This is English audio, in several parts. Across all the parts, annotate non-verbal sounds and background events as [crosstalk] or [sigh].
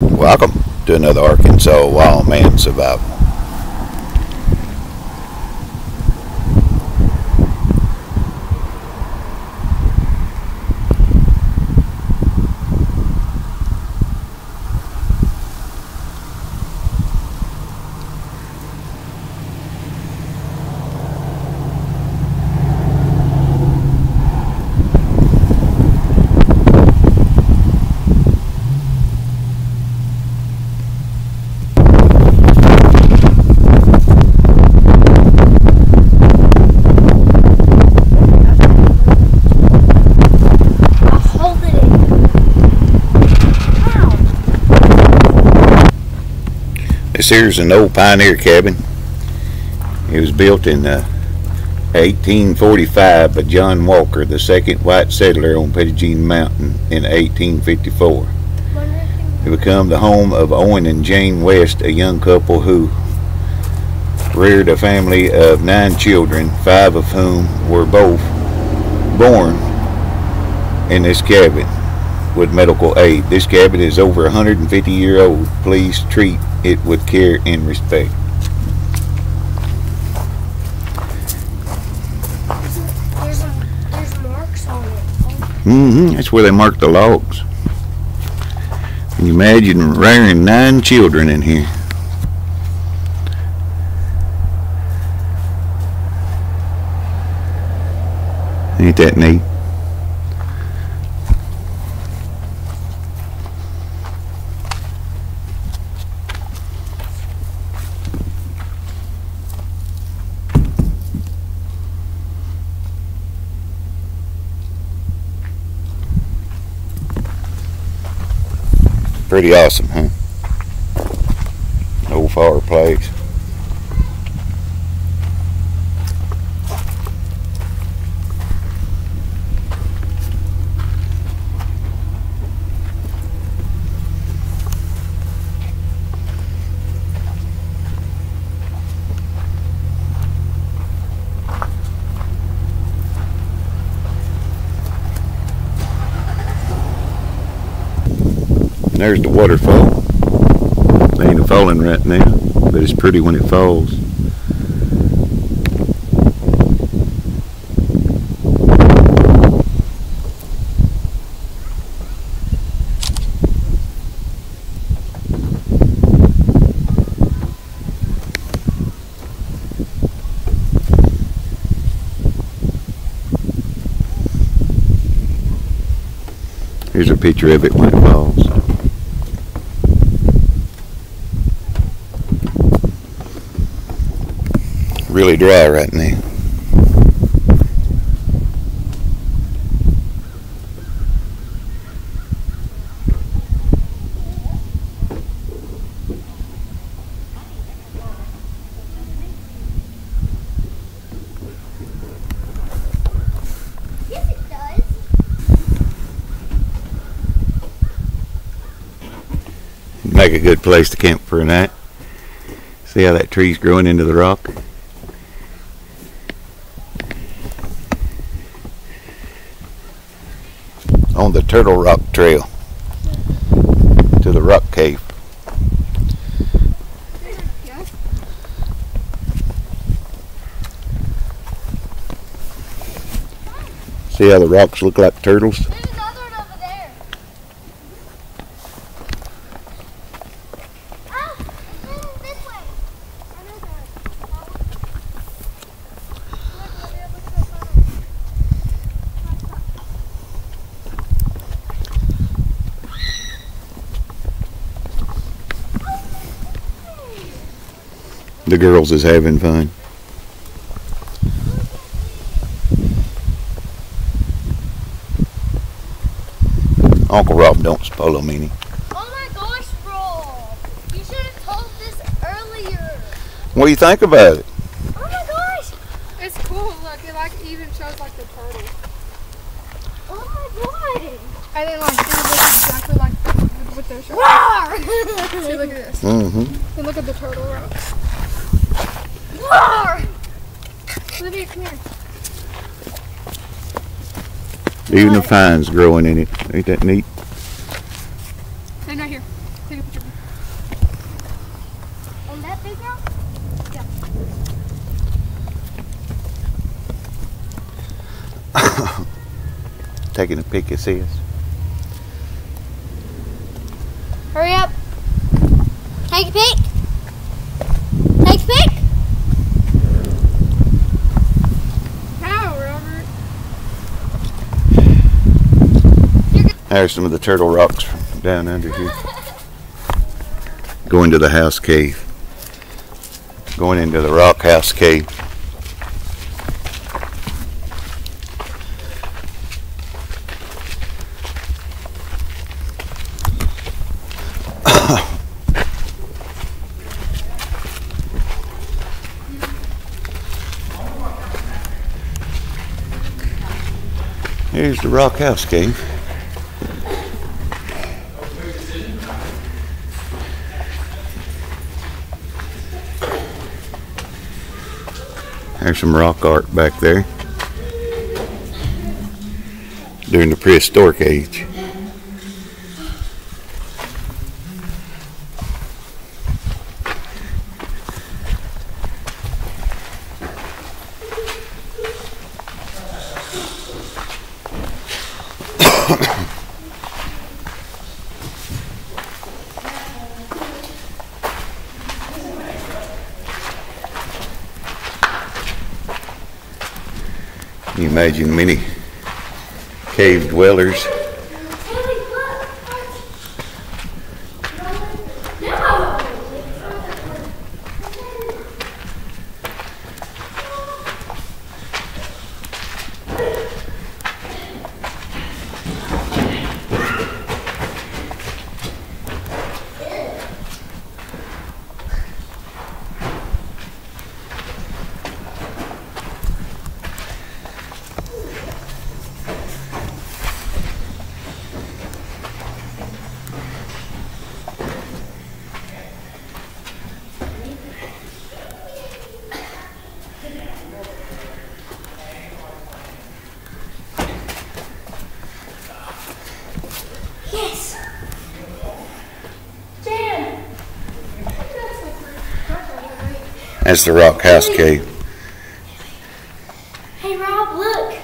Welcome to another Arkansas Wild Man Survival. Here's an old pioneer cabin. It was built in uh, 1845 by John Walker, the second white settler on Petit Jean Mountain in 1854. It became the home of Owen and Jane West, a young couple who reared a family of nine children, five of whom were both born in this cabin with medical aid. This cabin is over 150 year old. Please treat it with care and respect. there's a, there's marks on it. Oh, hmm That's where they mark the logs. Can you imagine rearing nine children in here? Ain't that neat? Pretty awesome, huh? Old fireplace. And there's the waterfall. It ain't falling right now, but it's pretty when it falls. Here's a picture of it when it falls. Really dry right now. Make a good place to camp for a night. See how that tree's growing into the rock? On the Turtle Rock Trail to the Rock Cave. See how the rocks look like turtles? There's another one over there. Ah, it's moving this way. Another. Look, look, it looks so funny. The girls is having fun. Uncle Rob don't spoil them any. Oh my gosh, Roll! You should have told this earlier. What do you think about it? Oh my gosh! It's cool. Look, it like even shows like the turtle. Oh my god! And then like it looks exactly like with, with their shirt. Roar! [laughs] See, look at this. Mm-hmm. And look at the turtle rock. Roar! Olivia, come here. Even the vines growing in it. Ain't that neat? Stand right here. Take a picture. On that big rock? [laughs] Taking a pic of sis. Hurry up. Take a pic. Take a pic. How, Robert? There's some of the turtle rocks down under here. Going to the house cave. Going into the rock house cave. [coughs] Here's the rock house cave. There's some rock art back there. During the prehistoric age. You imagine many cave dwellers? Haley, look. No. Yes. Jan. That's the rock house cave. Hey, Rob, look.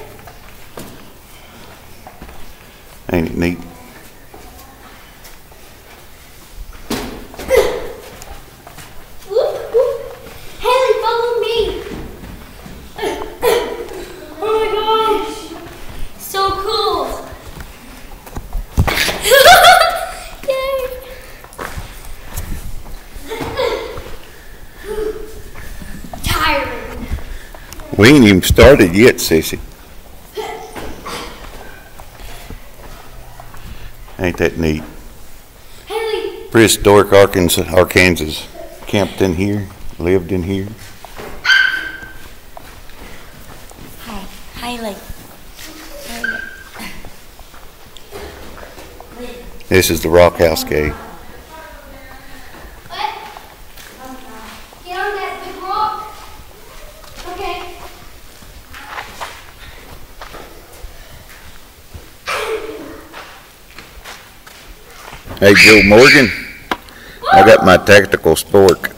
Ain't it neat? Whoop, whoop. Haley, follow me. Oh my gosh. So cool. Yay. Tiring. We ain't even started yet, Sissy. Ain't that neat? Haley, Prehistoric Arkansas, Arkansas camped in here, lived in here. Hi, Haley. This is the rock house cave. What? Get on that big rock. Okay. Hey, Joe Morgan, I got my tactical spork.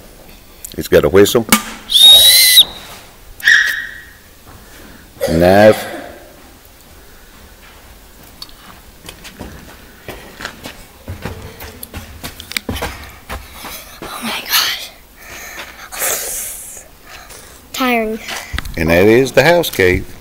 It's got a whistle, knife, Oh my gosh. Tiring. and that is the house cave.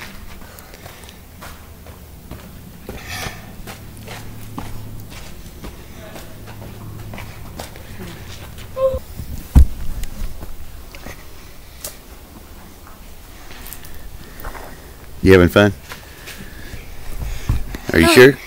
You having fun? Are you sure?